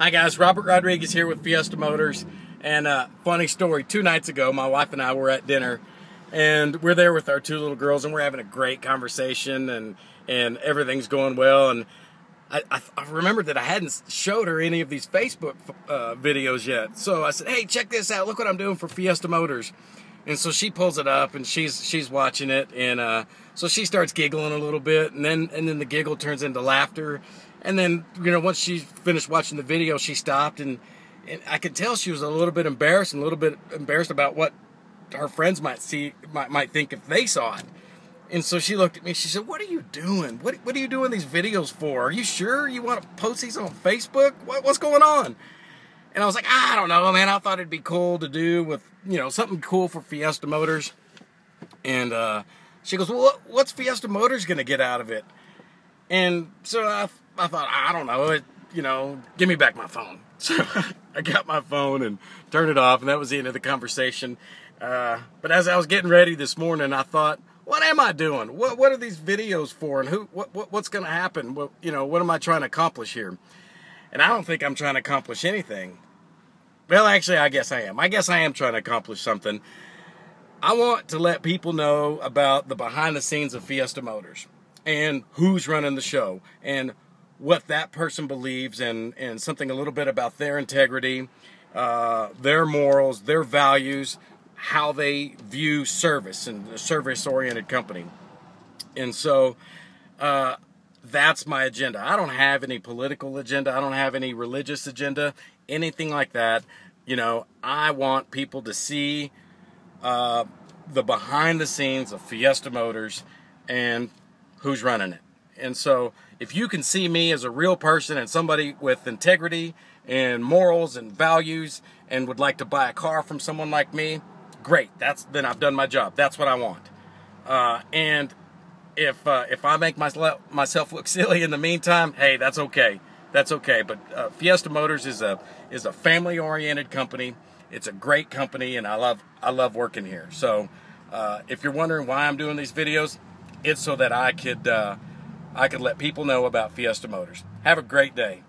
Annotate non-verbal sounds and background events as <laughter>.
Hi guys, Robert Rodriguez here with Fiesta Motors. And uh, funny story, two nights ago, my wife and I were at dinner, and we're there with our two little girls, and we're having a great conversation, and and everything's going well. And I, I, I remembered that I hadn't showed her any of these Facebook uh, videos yet, so I said, "Hey, check this out! Look what I'm doing for Fiesta Motors." And so she pulls it up, and she's she's watching it, and uh, so she starts giggling a little bit, and then and then the giggle turns into laughter, and then, you know, once she finished watching the video, she stopped and, and I could tell she was a little bit embarrassed and a little bit embarrassed about what her friends might see, might, might think if they saw it. And so she looked at me. She said, "What are you doing? What What are you doing these videos for? Are you sure you want to post these on Facebook? What, what's going on?" And I was like, "I don't know, man. I thought it'd be cool to do with you know something cool for Fiesta Motors." And uh, she goes, "Well, what, what's Fiesta Motors going to get out of it?" And so I I thought, I don't know, it, you know, give me back my phone. <laughs> So I got my phone and turned it off, and that was the end of the conversation. Uh, but as I was getting ready this morning, I thought, what am I doing? What what are these videos for? And who what, what what's going to happen? What you know, what am I trying to accomplish here? And I don't think I'm trying to accomplish anything. Well, actually, I guess I am. I guess I am trying to accomplish something. I want to let people know about the behind the scenes of Fiesta Motors and who's running the show and what that person believes and, and something a little bit about their integrity, uh, their morals, their values, how they view service and a service oriented company. And so uh, that's my agenda. I don't have any political agenda, I don't have any religious agenda, anything like that. You know, I want people to see uh, the behind the scenes of Fiesta Motors and who's running it. And so if you can see me as a real person and somebody with integrity and morals and values and would like to buy a car from someone like me, great. That's then I've done my job. That's what I want. Uh, and if uh, if I make myself myself look <laughs> silly in the meantime, hey, that's okay. That's okay. But uh, Fiesta Motors is a is a family oriented company. It's a great company, and I love I love working here. So uh, if you're wondering why I'm doing these videos, it's so that I could uh, I could let people know about Fiesta Motors. Have a great day.